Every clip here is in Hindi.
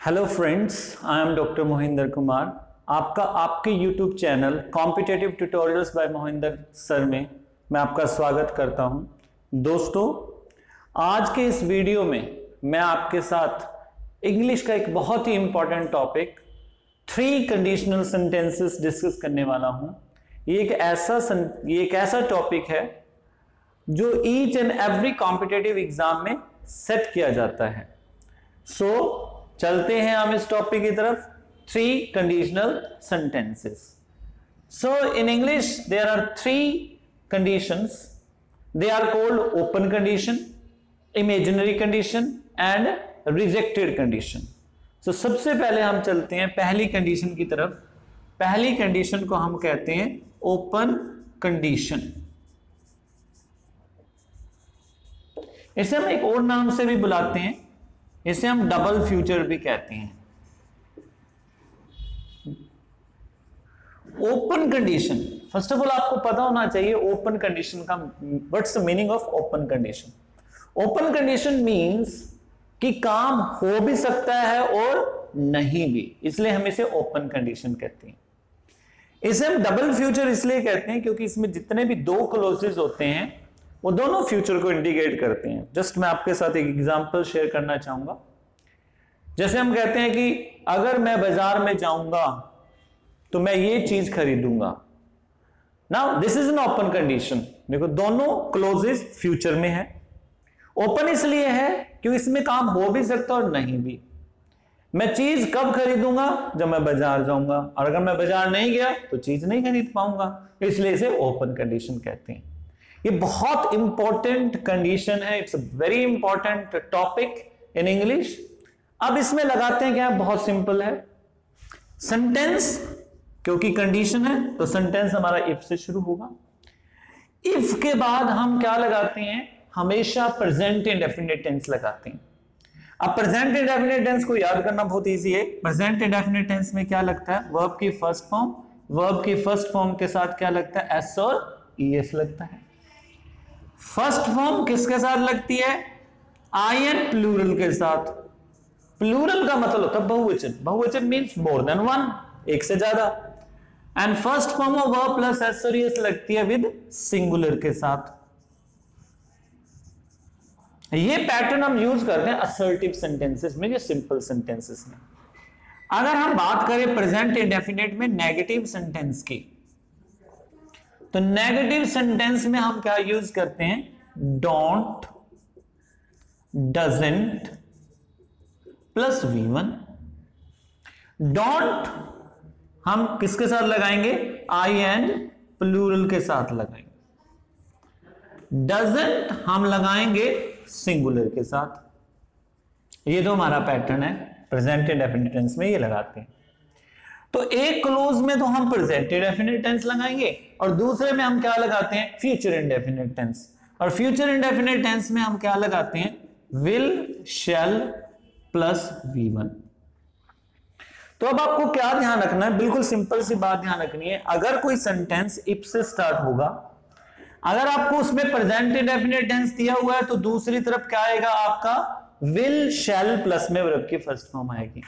Hello friends I am doctor Mohinder Kumar आपका आपके YouTube channel competitive tutorials by Mohinder sir में मैं आपका स्वागत करता हूँ। दोस्तों आज के इस वीडियो में मैं आपके साथ इंग्लिश का एक बहुत ही important topic three conditional sentences discuss करने वाला हूँ। ये एक ऐसा ये एक ऐसा टॉपिक है जो each and every competitive exam में सेट किया जाता है। सो so, चलते हैं हम इस टॉपिक की तरफ़. Three conditional sentences so in English there are three conditions they are called open condition imaginary condition and rejected condition so सबसे पहले हम चलते हैं पहली कंडीशन की तरफ़. पहली कंडीशन को हम कहते हैं ओपन कंडीशन इसे हम एक और नाम से भी बुलाते हैं. इसे हम डबल फ्यूचर भी कहते हैं। Open condition first of all आपको पता होना चाहिए ओपन कंडीशन का what's the meaning of open condition open condition means कि काम हो भी सकता है और नहीं भी। इसलिए हम इसे ओपन कंडीशन कहते हैं। इसे हम डबल फ्यूचर इसलिए कहते हैं क्योंकि इसमें जितने भी दो क्लोजेज होते हैं वो दोनों फ्यूचर को इंडिकेट करते हैं। जस्ट मैं आपके साथ एक एग्जांपल शेयर करना चाहूँगा। जैसे हम कहते हैं कि अगर मैं बाज़ार में जाऊँगा तो मैं ये चीज़ खरीदूँगा। Now this is an open condition देखो, दोनों क्लोजेस फ्यूचर में है। ओपन इसलिए है क्योंकि इसमें काम हो भी सकता और नहीं भी। मैं चीज़ कब खरीदूँगा? जब मैं बाज़ार जाऊँगा। और अगर मैं बाज़ार नहीं गया तो चीज़ नहीं खरीद पाऊँगा। इसलिए इसे ओपन कंडीशन कहते हैं। ये बहुत इंपॉर्टेंट कंडीशन है. It's very important topic in English अब इसमें लगाते हैं क्या? बहुत सिंपल है. सेंटेंस क्योंकि कंडीशन है तो सेंटेंस हमारा इफ़ से शुरू होगा. इफ़ के बाद हम क्या लगाते हैं? हमेशा प्रेजेंट इंडेफिनेट टेंस लगाते हैं. अब प्रेजेंट इंडेफिनेट टेंस को याद करना बहुत इजी है. प्रेजेंट इंडेफिनेट टेंस में क्या लगता है? वर्ब की फ़र्स्ट फॉर्म वर्ब की फ़र्स्ट फॉर्म के साथ क्या लगता है? एस और ई एस लगता है. फ़र्स्ट फॉर्म किसके साथ लगती है? आई एन प्लूरल के साथ। प्लूरल का मतलब होता है बहुवचन। बहुवचन मींस मोर देन वन एक से ज़्यादा। And first form of verb plus S लगती है विद सिंगुलर के साथ। ये पैटर्न हम यूज़ करते हैं असर्टिव सेंटेंसेस में, या सिंपल सेंटेंसेस में। अगर हम बात करें प्रेजेंट इंडेफिनेट में नेगेटिव सेंटेंस की तो नेगेटिव सेंटेंस में हम क्या यूज़ करते हैं? Don't doesn't plus V one don't हम किसके साथ लगाएँगे? आई एंड प्लूरल के साथ लगाएँगे। डजेंट हम लगाएँगे सिंगुलर के साथ। ये तो हमारा पैटर्न है। प्रेजेंट इंडेफिनिट में ये लगाते हैं। तो एक क्लोज में तो हम प्रेजेंट इंडेफिनिट टेंस लगाएँगे और दूसरे में हम क्या लगाते हैं? फ्यूचर इंडेफिनिट टेंस और फ्यूचर इंडेफिनिट टेंस में हम क्या लगाते हैं? Will shall plus V one तो अब आपको क्या ध्यान रखना है? बिल्कुल सिंपल सी बात ध्यान रखनी है। अगर कोई सेंटेंस इफ़ से स्टार्ट होगा, अगर आपको उसमें प्रेजेंट इंडेफिनिट टेंस दिया हुआ है तो दूसरी तरफ़ क्या आएगा? आपका विल शेल प्लस में वर्ब की फ़र्स्ट फॉर्म आएगी।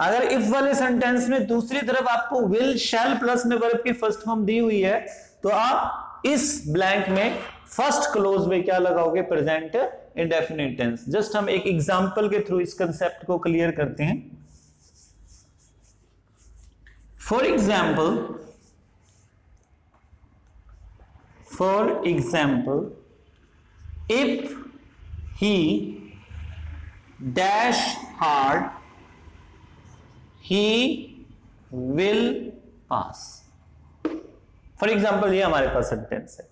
अगर इफ़ वाले सेंटेंस में दूसरी तरफ़ आपको विल शेल प्लस में वर्ब की फ़र्स्ट फॉर्म दी हुई है तो आप इस ब्लैंक में फ़र्स्ट क्लोज में क्या लगाओगे? प्रेजेंट इंडेफिनिट टेंस जस्ट हम एक एग्जांपल के थ्रू इस कंसेप्ट को क्लियर करते हैं. For example for example if he dash hard he will pass for example ये हमारे पास सेंटेंस है।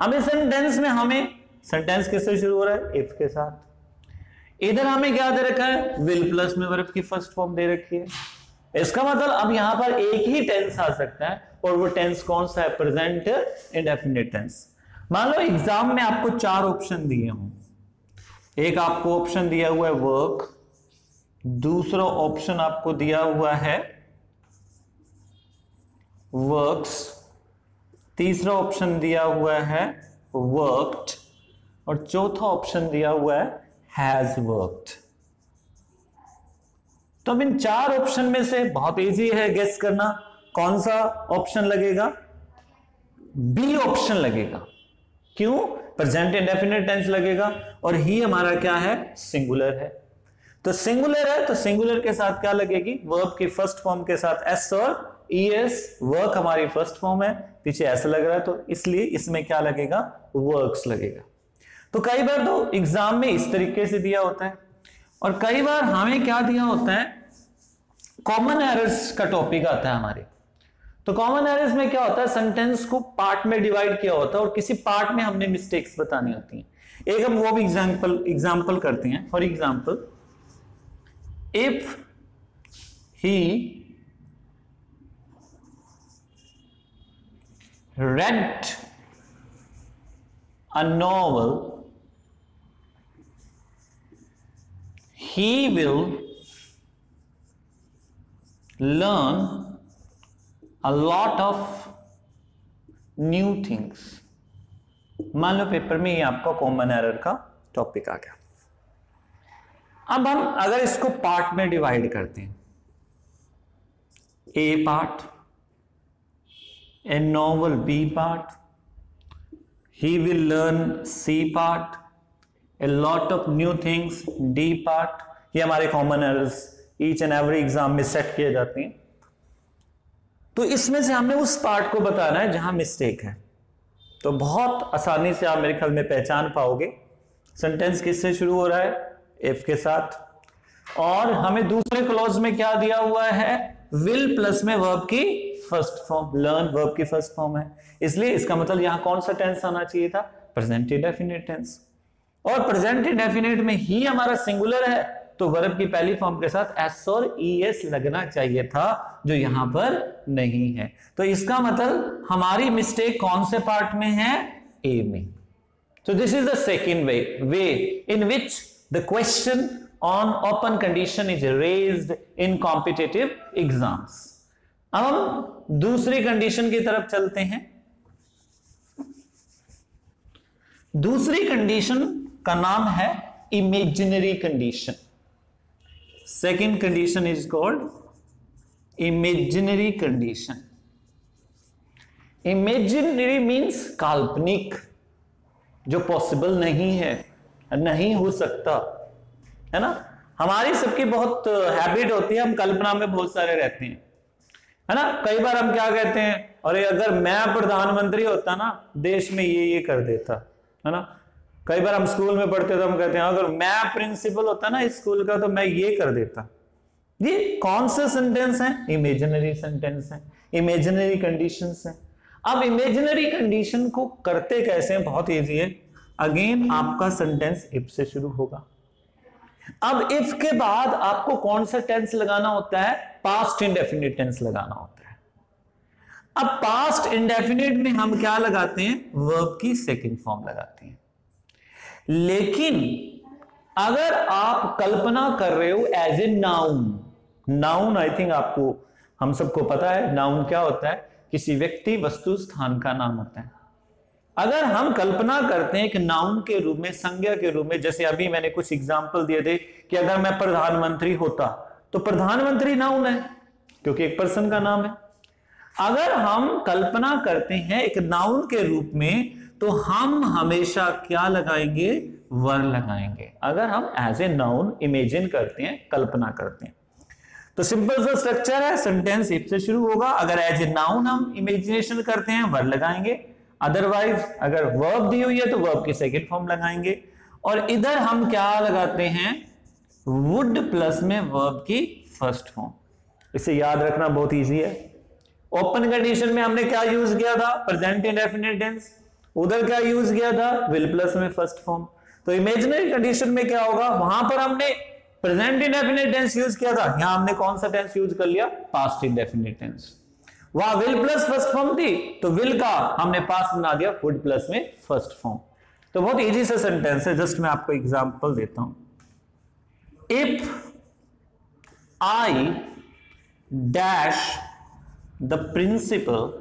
अब इस सेंटेंस में हमें सेंटेंस किससे शुरू हो रहा है? इफ़ के साथ। इधर हमें क्या दे रखा है? विल प्लस में वर्ब की फ़र्स्ट फॉर्म दे रखी है। इसका मतलब अब यहाँ पर एक ही टेंस आ सकता है, और वो टेंस कौन सा है? प्रेजेंट इंडेफिनिट टेंस मान लो एग्ज़ाम में आपको चार ऑप्शन दिए हों। एक आपको ऑप्शन दिया हुआ है वर्क दूसरा ऑप्शन आपको दिया हुआ है वर्क्स तीसरा ऑप्शन दिया हुआ है वर्कड और चौथा ऑप्शन दिया हुआ है हैज़ वर्कड तो अब इन चार ऑप्शन में से बहुत इजी है गेस करना। कौन सा ऑप्शन लगेगा? बी ऑप्शन लगेगा। क्यों? प्रेजेंट इंडेफिनेट टेंस लगेगा। और ही हमारा क्या है? सिंगुलर है। तो सिंगुलर है तो सिंगुलर के साथ क्या लगेगी? वर्ब की फ़र्स्ट फॉर्म के साथ एस और ई एस वर्क हमारी फ़र्स्ट फॉर्म है। पीछे ऐसा लग रहा है तो इसलिए इसमें क्या लगेगा? वर्क्स लगेगा। तो कई बार तो एग्ज़ाम में इस तरीके से दिया होता है। और कई बार हमें क्या दिया होता है? कॉमन एरर्स का टॉपिक आता है हमारे। तो कॉमन एरर्स में क्या होता है? सेंटेंस को पार्ट में डिवाइड किया होता है और किसी पार्ट में हमने मिस्टेक्स बतानी होती हैं। एक हम वो भी एग्ज़ाम्पल एग्जांपल करते हैं। For example if he read a novel, he will learn a lot of new things मान लो पेपर में ये आपका कॉमन एरर का टॉपिक आ गया। अब हम अगर इसको पार्ट में डिवाइड करते हैं A part a novel B part. He will learn C part. A lot of new things, D part. ये हमारे common errors each and every exam में सेट किए जाते हैं तो इसमें से हमें उस पार्ट को बताना है जहाँ मिस्टेक है तो बहुत आसानी से आप मेरे ख्याल में पहचान पाओगे सेंटेंस किससे शुरू हो रहा है इफ़ के साथ। और हमें दूसरे क्लॉज में क्या दिया हुआ है? विल प्लस में वर्ब की फ़र्स्ट फॉर्म लर्न वर्ब की फ़र्स्ट फॉर्म है। इसलिए इसका मतलब यहाँ कौन सा टेंस आना चाहिए था? प्रेजेंट इंडेफिनिट टेंस और प्रेजेंट इंडेफिनिट में ही हमारा सिंगुलर है तो वर्ब की पहली फॉर्म के साथ एस और ई एस लगना चाहिए था, जो यहाँ पर नहीं है। तो इसका मतलब हमारी मिस्टेक कौन से पार्ट में है? ए में। So this is the second way way in which the question on open condition is raised in competitive exams. अब हम दूसरी कंडीशन की तरफ़ चलते हैं। दूसरी कंडीशन का नाम है imaginary condition second condition is called imaginary condition imaginary means काल्पनिक, जो पॉसिबल नहीं है। नहीं हो सकता, है ना? हमारी सबकी बहुत हैबिट होती है, हम कल्पना में बहुत सारे रहते हैं, है ना? कई बार हम क्या कहते हैं, अरे, अगर मैं प्रधानमंत्री होता ना, देश में ये ये कर देता है ना? कई बार हम स्कूल में पढ़ते तो हम कहते हैं, अगर मैं प्रिंसिपल होता ना इस स्कूल का तो मैं ये कर देता ये कौन से सेंटेंस हैं? इमेजिनरी सेंटेंस हैं इमेजिनरी कंडीशंस हैं। अब इमेजिनरी कंडीशन को करते कैसे हैं? बहुत इजी है। अगेन आपका सेंटेंस इफ़ से शुरू होगा। अब इफ़ के बाद आपको कौन सा टेंस लगाना होता है? पास्ट इंडेफिनिट टेंस लगाना होता है। अब पास्ट इंडेफिनिट में हम क्या लगाते हैं? वर्ब की सेकंड फॉर्म लगाते हैं। लेकिन अगर आप कल्पना कर रहे हो as a noun noun I think आपको, हम सबको पता है नाउन क्या होता है? किसी व्यक्ति, वस्तु, स्थान का नाम होता है। अगर हम कल्पना करते हैं कि नाउन के रूप में, संज्ञा के रूप में, जैसे अभी मैंने कुछ एग्ज़ाम्पल दिए थे कि अगर मैं प्रधानमंत्री होता तो प्रधानमंत्री नाउन है, क्योंकि एक पर्सन का नाम है। अगर हम कल्पना करते हैं एक नाउन के रूप में तो हम हमेशा क्या लगाएँगे? वर लगाएँगे। अगर हम एज ए नाउन इमेजिन करते हैं, कल्पना करते हैं। तो सिंपल सा स्ट्रक्चर है सेंटेंस इफ़ से शुरू होगा। अगर एज ए नाउन हम इमेजिनेशन करते हैं, वर लगाएँगे। अदरवाइज़ अगर वर्ब दी हुई है तो वर्ब की सेकेंड फॉर्म लगाएँगे। और इधर हम क्या लगाते हैं? वुड प्लस में वर्ब की फ़र्स्ट फॉर्म इसे याद रखना बहुत इजी है। ओपन कंडीशन में हमने क्या यूज़ किया था? प्रेजेंट इंडेफिनिट टेंस उधर क्या यूज़ किया था? विल प्लस में फ़र्स्ट फॉर्म तो इमेजिनरी कंडीशन में क्या होगा? वहाँ पर हमने प्रेजेंट इंडेफिनिट टेंस यूज़ किया था। यहाँ हमने कौन सा टेंस यूज़ कर लिया? पास्ट इंडेफिनिट टेंस वहाँ विल प्लस फ़र्स्ट फॉर्म थी। तो विल का हमने पास बना दिया वुड प्लस में फ़र्स्ट फॉर्म तो बहुत इजी से सेंटेंस है जस्ट मैं आपको एग्जांपल देता हूँ। If I dash the principal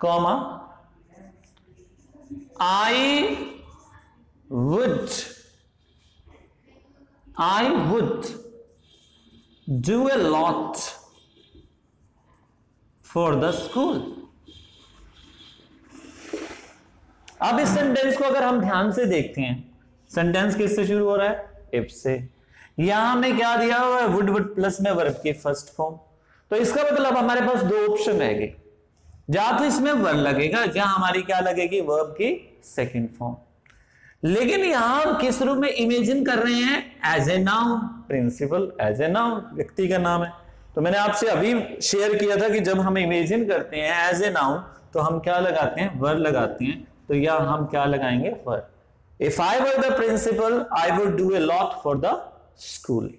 comma I would I would do a lot for the school अब इस सेंटेंस को अगर हम ध्यान से देखते हैं सेंटेंस किससे शुरू हो रहा है? इफ़ से। यहाँ हमने क्या दिया हुआ है? वुड वुड प्लस में वर्ब की फ़र्स्ट फॉर्म तो इसका मतलब हमारे पास दो ऑप्शन रहेंगे। या तो इसमें वर लगेगा, या हमारी क्या लगेगी? वर्ब की सेकंड फॉर्म लेकिन यहाँ किस रूप में इमेजिन कर रहे हैं? As a noun principal as a noun व्यक्ति का नाम है। तो मैंने आपसे अभी शेयर किया था कि जब हम इमेजिन करते हैं एज ए नाउन तो हम क्या लगाते हैं? वर लगाते हैं। तो या हम क्या लगाएँगे? Were if I were the principal I would do a lot for the school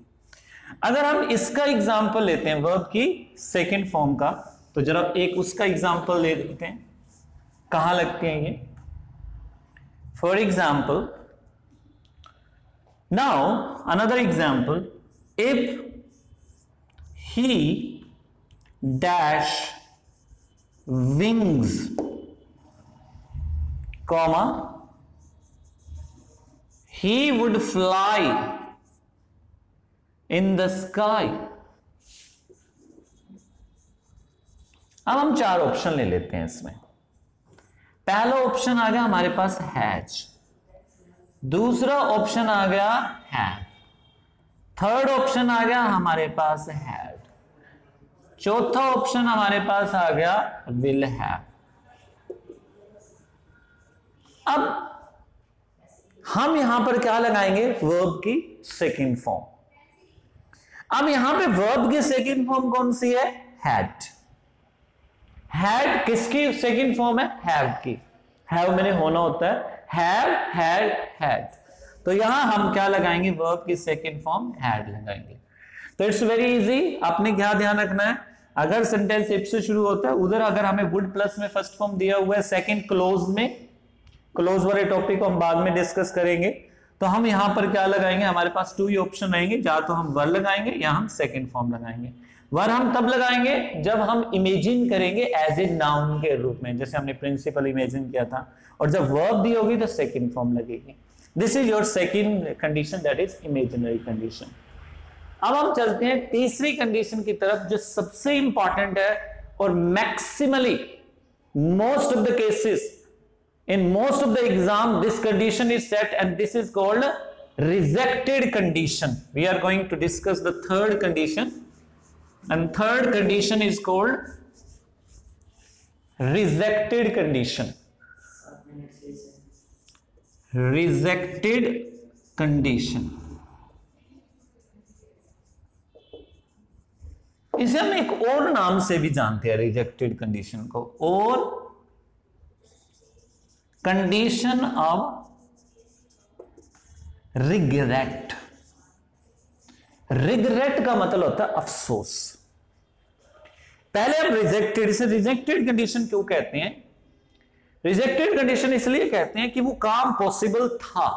अगर हम इसका एग्ज़ाम्पल लेते हैं वर्ब की सेकेंड फॉर्म का तो जरा एक उसका एग्ज़ाम्पल ले लेते हैं। कहाँ लगते हैं ये? For example now another example if he dash wings, comma, he would fly in the sky. अब हम चार ऑप्शन ले लेते हैं इसमें। पहला ऑप्शन आ गया हमारे पास हैज़ दूसरा ऑप्शन आ गया है थर्ड ऑप्शन आ गया हमारे पास हैड चौथा ऑप्शन हमारे पास आ गया विल हैव अब हम यहाँ पर क्या लगाएँगे? वर्ब की सेकेंड फॉर्म अब यहाँ पे वर्ब की सेकेंड फॉर्म कौन सी है? हैड हैड किसकी सेकेंड फॉर्म है? हैव की. हैव मैंने होना होता है हैव हैड हैड तो यहाँ हम क्या लगाएँगे? वर्ब की सेकेंड फॉर्म हैड लगाएँगे। तो इट्स वेरी इजी आपने क्या ध्यान रखना है? अगर सेंटेंस इफ़ से शुरू होता है, उधर अगर हमें वुड प्लस में फ़र्स्ट फॉर्म दिया हुआ है सेकंड क्लोज में क्लोज वाले टॉपिक को हम बाद में डिस्कस करेंगे। तो हम यहाँ पर क्या लगाएँगे? हमारे पास टू ही ऑप्शन रहेंगे। या तो हम वर लगाएँगे या हम सेकंड फॉर्म लगाएँगे। वर हम तब लगाएँगे? जब हम इमेजिन करेंगे एज ए नाउन के रूप में, जैसे हमने प्रिंसिपल इमेजिन किया था। और जब वर्ब दी होगी तो सेकेंड फॉर्म लगेगी। This is your second condition that is imaginary condition अब हम चलते हैं तीसरी कंडीशन की तरफ़, जो सबसे इंपॉर्टेंट है और maximally most of the cases in most of the exam this condition is set and this is called rejected condition. We are going to discuss the third condition and third condition is called rejected condition rejected condition इसे हम एक और नाम से भी जानते हैं रिजेक्टेड कंडीशन को और कंडीशन ऑफ़ रिग्रेट रिग्रेट का मतलब होता है अफसोस। पहले हम रिजेक्टेड इसे रिजेक्टेड कंडीशन क्यों कहते हैं? रिजेक्टेड कंडीशन इसलिए कहते हैं कि वो काम पॉसिबल था,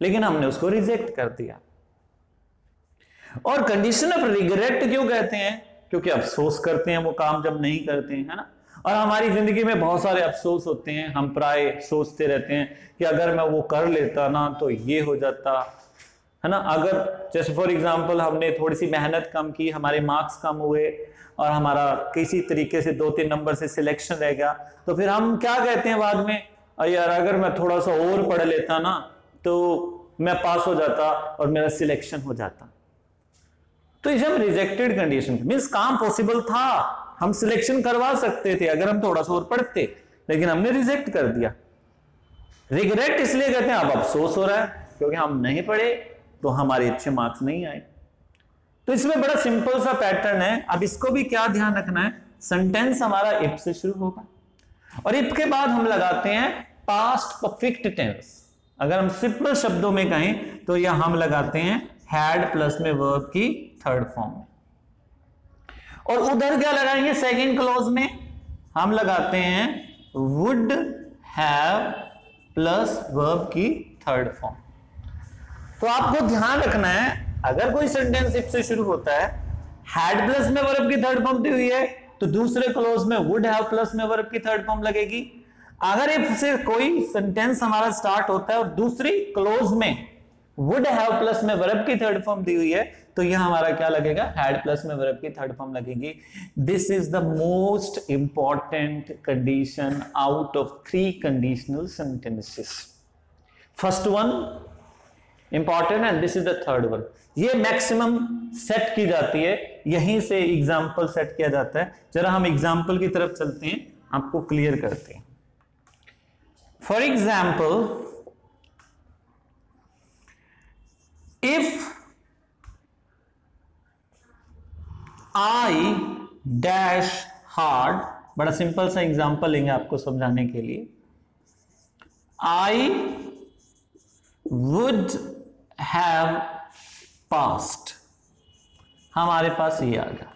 लेकिन हमने उसको रिजेक्ट कर दिया। और कंडीशन ऑफ़ रिग्रेट क्यों कहते हैं? क्योंकि अफसोस करते हैं, वो काम जब नहीं करते हैं, है ना? और हमारी ज़िंदगी में बहुत सारे अफसोस होते हैं। हम प्राय सोचते रहते हैं कि अगर मैं वो कर लेता ना तो ये हो जाता है ना? अगर जैसे फॉर एग्जांपल हमने थोड़ी सी मेहनत कम की, हमारे मार्क्स कम हुए और हमारा किसी तरीके से दो तीन नंबर से सिलेक्शन रह गया तो फिर हम क्या कहते हैं बाद में? यार, अगर मैं थोड़ा सा और पढ़ लेता ना तो मैं पास हो जाता और मेरा सिलेक्शन हो जाता। तो इसे हम रिजेक्टेड कंडीशन मीन्स काम पॉसिबल था। हम सिलेक्शन करवा सकते थे, अगर हम थोड़ा सा और पढ़ते, लेकिन हमने रिजेक्ट कर दिया। रिग्रेट इसलिए कहते हैं, अब अफसोस हो रहा है, क्योंकि हम नहीं पढ़े तो हमारे अच्छे मार्क्स नहीं आए। तो इसमें बड़ा सिंपल सा पैटर्न है। अब इसको भी क्या ध्यान रखना है? सेंटेंस हमारा इफ़ से शुरू होगा। और इफ़ के बाद हम लगाते हैं पास्ट परफेक्ट टेंस अगर हम सिंपल शब्दों में कहें तो यह हम लगाते हैं हैड प्लस में वर्ब की थर्ड फॉर्म में। और उधर क्या लगाएँगे? सेकेंड क्लोज में हम लगाते हैं वुड हैव प्लस वर्ब की थर्ड फॉर्म तो आपको ध्यान रखना है, अगर कोई सेंटेंस इफ़ से शुरू होता है हैड प्लस में वर्ब की थर्ड फॉर्म दी हुई है तो दूसरे क्लोज में वुड हैव प्लस में वर्ब की थर्ड फॉर्म लगेगी। अगर इफ़ से कोई सेंटेंस हमारा स्टार्ट होता है और दूसरी क्लोज में वुड हैव प्लस में वर्ब की थर्ड फॉर्म दी हुई है तो यह हमारा क्या लगेगा? हैड प्लस में वर्ब की थर्ड फॉर्म लगेगी। This is the most important condition out of three conditional sentences first one important and this is the third one ये मैक्सिमम सेट की जाती है, यहीं से एग्ज़ाम्पल सेट किया जाता है। जरा हम एग्ज़ाम्पल की तरफ़ चलते हैं, आपको क्लियर करते हैं। For example if I dash hard बड़ा सिंपल सा एग्ज़ाम्पल लेंगे आपको समझाने के लिए। आई would have पास्ट हमारे पास ये आ गया।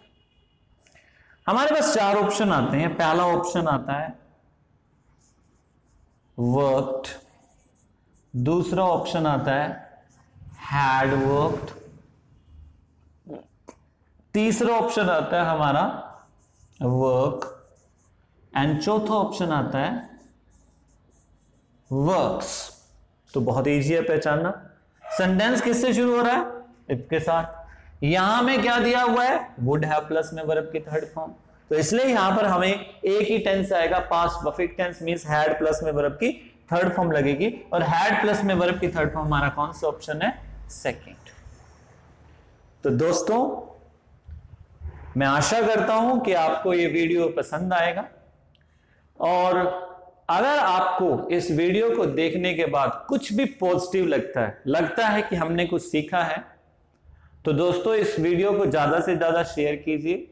हमारे पास चार ऑप्शन आते हैं। पहला ऑप्शन आता है वर्कड दूसरा ऑप्शन आता है had worked तीसरा ऑप्शन आता है हमारा वर्क एंड चौथा ऑप्शन आता है वर्क्स तो बहुत इजी है पहचानना। सेंटेंस किससे शुरू हो रहा है? इफ़ के साथ। यहाँ में क्या दिया हुआ है? वुड हैव प्लस में वर्ब की थर्ड फॉर्म तो इसलिए यहाँ पर हमें एक ही टेंस आएगा past perfect tense means had plus में वर्ब की थर्ड फॉर्म लगेगी। और हैड प्लस में वर्ब की थर्ड फॉर्म हमारा कौन सा ऑप्शन है? सेकेंड तो दोस्तों, मैं आशा करता हूँ कि आपको यह वीडियो पसंद आएगा। और अगर आपको इस वीडियो को देखने के बाद कुछ भी पॉजिटिव लगता है लगता है कि हमने कुछ सीखा है तो दोस्तों, इस वीडियो को ज़्यादा से ज़्यादा शेयर कीजिए,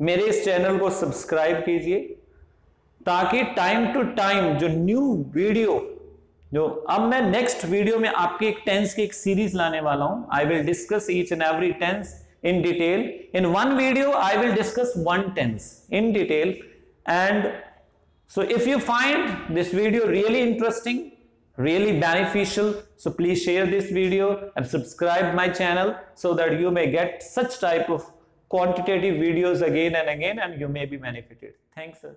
मेरे इस चैनल को सब्सक्राइब कीजिए, ताकि टाइम टू टाइम जो न्यू वीडियो जो अब मैं नेक्स्ट वीडियो में आपके एक टेंस की एक सीरीज़ लाने वाला हूँ I will discuss each and every tense in detail in one video I will discuss one tense in detail and so if you find this video really interesting really beneficial so please share this video and subscribe my channel so that you may get such type of quantitative videos again and again and you may be benefited. Thanks sir